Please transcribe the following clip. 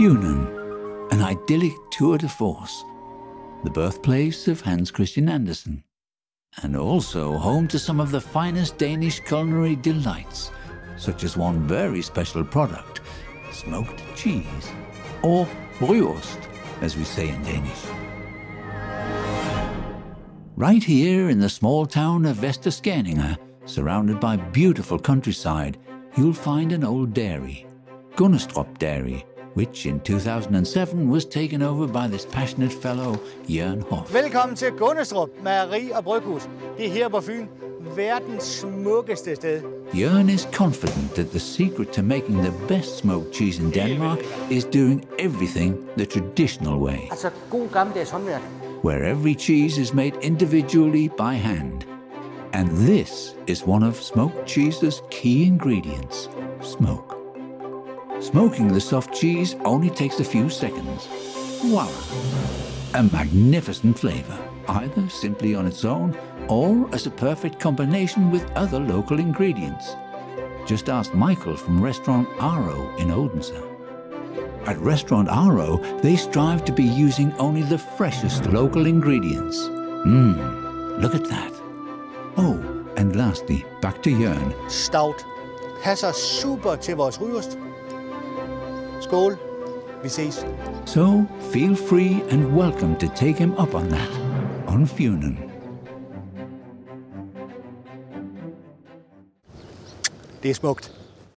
Funen, an idyllic tour de force, the birthplace of Hans Christian Andersen, and also home to some of the finest Danish culinary delights, such as one very special product, smoked cheese, or rygeost, as we say in Danish. Right here in the small town of Vester Skerninge, surrounded by beautiful countryside, you'll find an old dairy, Gunnestrup Dairy, which in 2007 was taken over by this passionate fellow, Jørgen Hoff. Velkommen til Gunnestrup Mejeri og Bryghus. Det er her på Fyn. Verdens smukkeste sted. Jørgen is confident that the secret to making the best smoked cheese in Denmark is doing everything the traditional way, Altså, god gammeldags håndværk. where every cheese is made individually by hand. And this is one of smoked cheese's key ingredients smoke. Smoking the soft cheese only takes a few seconds. Voila! A magnificent flavour, either simply on its own or as a perfect combination with other local ingredients. Just ask Michael from restaurant Aro in Odense. At Restaurant Aro, they strive to be using only the freshest local ingredients. Mmm, look at that. Oh, and lastly, back to Jørn. Stout. Passer super vores rygeost. Skål. Vi ses. So feel free and welcome to take him up on that on Funen. Det er smukt.